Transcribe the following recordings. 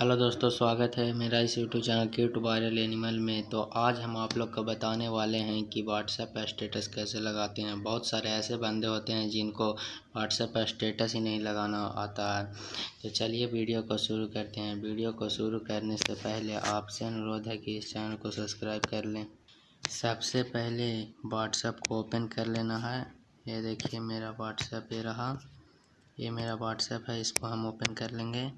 Hello दोस्तों, स्वागत है मेरा इस YouTube channel cute viral animal में। तो आज हम आप लोग को बताने वाले हैं कि व्हाट्सएप पर स्टेटस कैसे लगाते हैं। बहुत सारे ऐसे बंदे होते हैं जिनको व्हाट्सएप पर स्टेटस ही नहीं लगाना आता है। तो चलिए वीडियो को शुरू करते हैं। वीडियो को शुरू करने से पहले आपसे अनुरोध है कि इस चैनल को सब्सक्राइब कर लें। सबसे पहले व्हाट्सएप को ओपन कर लेना है। ये देखिए मेरा व्हाट्सएप ये रहा। ये मेरा व्हाट्सएप है, इसको हम ओपन कर लेंगे।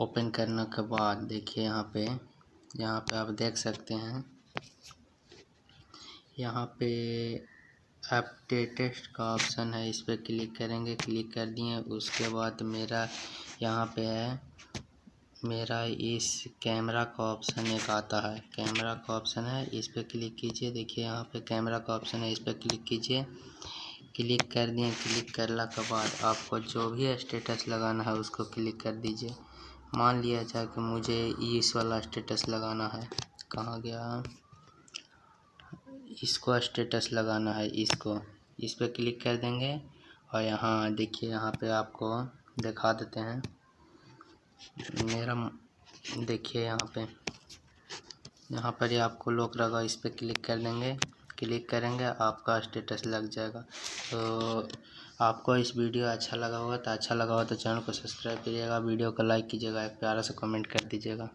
ओपन करने के बाद देखिए यहाँ पे यहाँ पे आप देख सकते हैं। यहाँ पे अपडेटेड का ऑप्शन है, इस पर क्लिक करेंगे क्लिक कर दिए। उसके बाद मेरा यहाँ पे है, मेरा इस कैमरा का ऑप्शन एक आता है। कैमरा का ऑप्शन है, इस पर क्लिक कीजिए। देखिए यहाँ पे कैमरा का ऑप्शन है, इस पर क्लिक कीजिए। क्लिक कर दिए क्लिक करने के बाद आपको जो भी स्टेटस लगाना है, उसको क्लिक कर दीजिए। मान लिया जाए कि मुझे इस वाला स्टेटस लगाना है। कहाँ गया? इसको स्टेटस लगाना है, इसको। इस पर क्लिक कर देंगे और यहाँ, देखिए यहाँ पे आपको दिखा देते हैं। मेरा देखिए यहाँ पे। यहाँ पर ही आपको लोक रगा इस पर क्लिक कर देंगे। क्लिक करेंगे, आपका स्टेटस लग जाएगा। तो आपको इस वीडियो अच्छा लगा होगा तो अच्छा लगा हो तो चैनल को सब्सक्राइब करिएगा, वीडियो को लाइक कीजिएगा, एक प्यारा सा कमेंट कर दीजिएगा।